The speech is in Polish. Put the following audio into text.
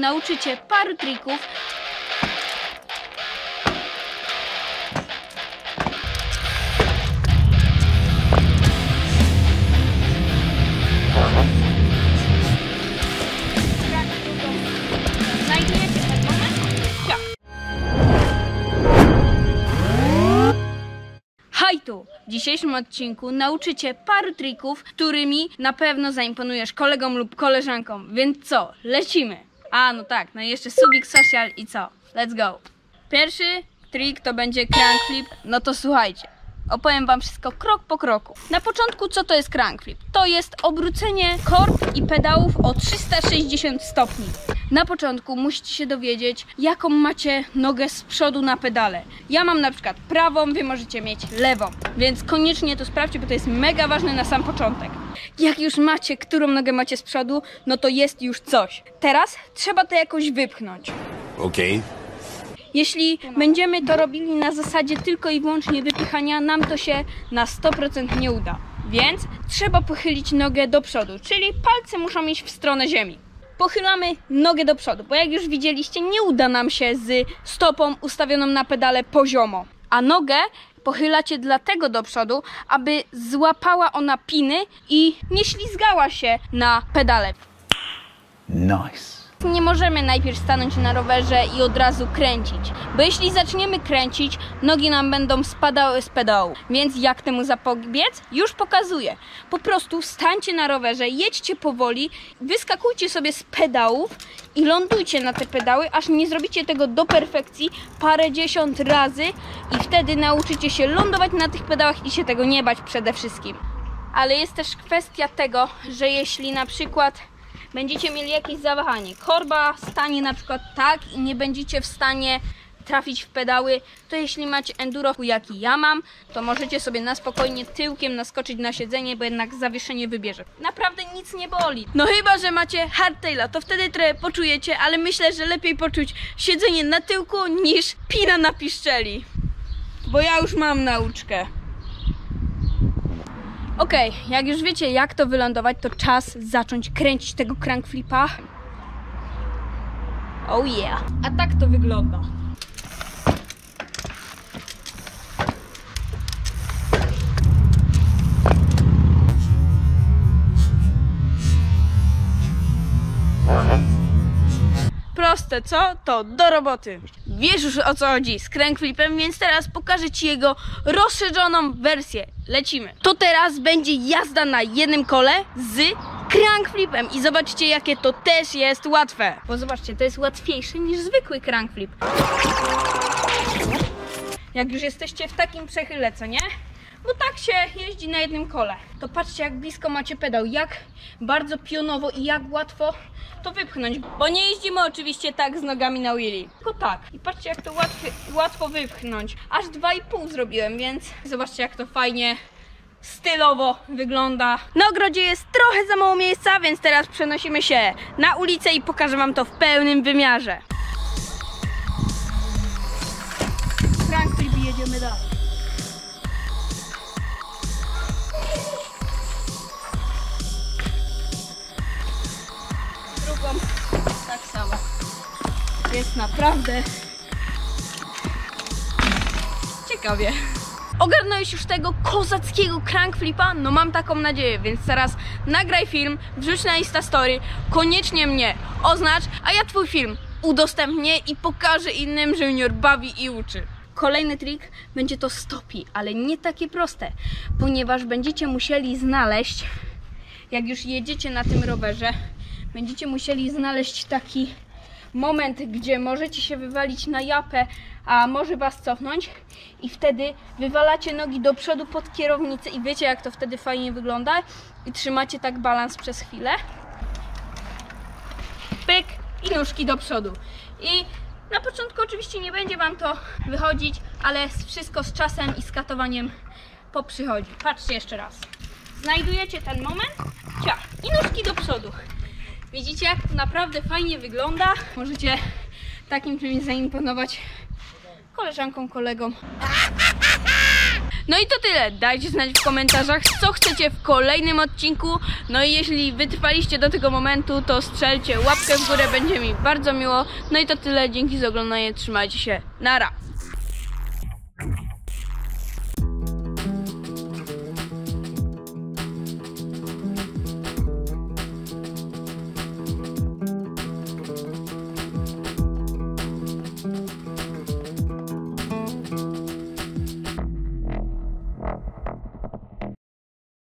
nauczycie paru trików. Tu! W dzisiejszym odcinku nauczycie paru trików, którymi na pewno zaimponujesz kolegom lub koleżankom. Więc co? Lecimy! A, no tak, no i jeszcze Subik Social i co? Let's go! Pierwszy trik to będzie crank flip. No to słuchajcie. Opowiem wam wszystko krok po kroku. Na początku co to jest crank flip? To jest obrócenie korb i pedałów o 360 stopni. Na początku musicie się dowiedzieć, jaką macie nogę z przodu na pedale. Ja mam na przykład prawą, wy możecie mieć lewą, więc koniecznie to sprawdźcie, bo to jest mega ważne na sam początek. Jak już macie, którą nogę macie z przodu, no to jest już coś. Teraz trzeba to jakoś wypchnąć. Okay. Jeśli będziemy to robili na zasadzie tylko i wyłącznie wypychania, nam to się na 100% nie uda. Więc trzeba pochylić nogę do przodu, czyli palce muszą iść w stronę ziemi. Pochylamy nogę do przodu, bo jak już widzieliście, nie uda nam się z stopą ustawioną na pedale poziomo. A nogę pochylacie dlatego do przodu, aby złapała ona piny i nie ślizgała się na pedale. Nice. Nie możemy najpierw stanąć na rowerze i od razu kręcić, bo jeśli zaczniemy kręcić, nogi nam będą spadały z pedału. Więc jak temu zapobiec? Już pokazuję. Po prostu stańcie na rowerze, jedźcie powoli, wyskakujcie sobie z pedałów i lądujcie na te pedały, aż nie zrobicie tego do perfekcji parę dziesiąt razy i wtedy nauczycie się lądować na tych pedałach i się tego nie bać przede wszystkim. Ale jest też kwestia tego, że jeśli na przykład będziecie mieli jakieś zawahanie, korba stanie na przykład tak i nie będziecie w stanie trafić w pedały, to jeśli macie enduro jaki ja mam, to możecie sobie na spokojnie tyłkiem naskoczyć na siedzenie, bo jednak zawieszenie wybierze. Naprawdę nic nie boli. No chyba, że macie hardtaila, to wtedy trochę poczujecie, ale myślę, że lepiej poczuć siedzenie na tyłku niż pina na piszczeli. Bo ja już mam nauczkę. Okej, jak już wiecie jak to wylądować, to czas zacząć kręcić tego crank flipa. Oh yeah. A tak to wygląda. Proste, co? To do roboty. Wiesz już o co chodzi z crank flipem, więc teraz pokażę Ci jego rozszerzoną wersję. Lecimy. To teraz będzie jazda na jednym kole z crank flipem i zobaczcie jakie to też jest łatwe. Bo zobaczcie, to jest łatwiejsze niż zwykły crank flip. Jak już jesteście w takim przechyle, co nie? Bo tak się jeździ na jednym kole. To patrzcie, jak blisko macie pedał, jak bardzo pionowo i jak łatwo to wypchnąć. Bo nie jeździmy oczywiście tak z nogami na wheelie, tylko tak. I patrzcie, jak to łatwy, łatwo wypchnąć. Aż 2,5 zrobiłem, więc zobaczcie, jak to fajnie stylowo wygląda. Na ogrodzie jest trochę za mało miejsca, więc teraz przenosimy się na ulicę i pokażę Wam to w pełnym wymiarze. Frank jedziemy dalej. Drugą tak samo. Jest naprawdę ciekawie. Ogarnąłeś już tego kozackiego crank flipa? No mam taką nadzieję, więc teraz nagraj film, wrzuć na Insta Story, koniecznie mnie oznacz, a ja twój film udostępnię i pokażę innym, że junior bawi i uczy. Kolejny trik będzie to stopi, ale nie takie proste, ponieważ będziecie musieli znaleźć, jak już jedziecie na tym rowerze, będziecie musieli znaleźć taki moment, gdzie możecie się wywalić na japę, a może was cofnąć i wtedy wywalacie nogi do przodu pod kierownicę i wiecie jak to wtedy fajnie wygląda i trzymacie tak balans przez chwilę. Pyk i nóżki do przodu. I na początku oczywiście nie będzie wam to wychodzić, ale wszystko z czasem i z katowaniem poprzychodzi. Patrzcie jeszcze raz. Znajdujecie ten moment, ciach, i nóżki do przodu. Widzicie, jak to naprawdę fajnie wygląda? Możecie takim czymś zaimponować koleżankom, kolegom. No i to tyle. Dajcie znać w komentarzach, co chcecie w kolejnym odcinku. No i jeśli wytrwaliście do tego momentu, to strzelcie łapkę w górę, będzie mi bardzo miło. No i to tyle. Dzięki za oglądanie. Trzymajcie się. Nara.